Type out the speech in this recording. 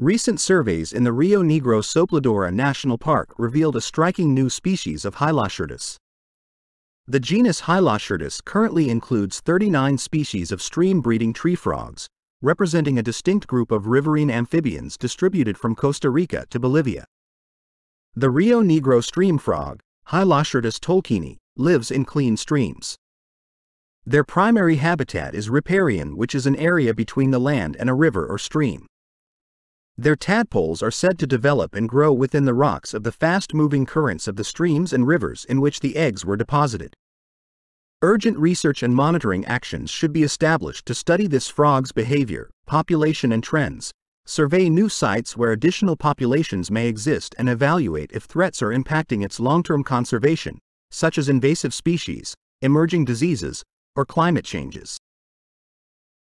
Recent surveys in the Rio Negro Sopladora National Park revealed a striking new species of Hyloscirtus. The genus Hyloscirtus currently includes 39 species of stream-breeding tree frogs, representing a distinct group of riverine amphibians distributed from Costa Rica to Bolivia. The Rio Negro stream frog, Hyloscirtus tolkieni, lives in clean streams. Their primary habitat is riparian which is an area between the land and a river or stream. Their tadpoles are said to develop and grow within the rocks of the fast-moving currents of the streams and rivers in which the eggs were deposited. Urgent research and monitoring actions should be established to study this frog's behavior, population and trends, survey new sites where additional populations may exist and evaluate if threats are impacting its long-term conservation, such as invasive species, emerging diseases, or climate changes.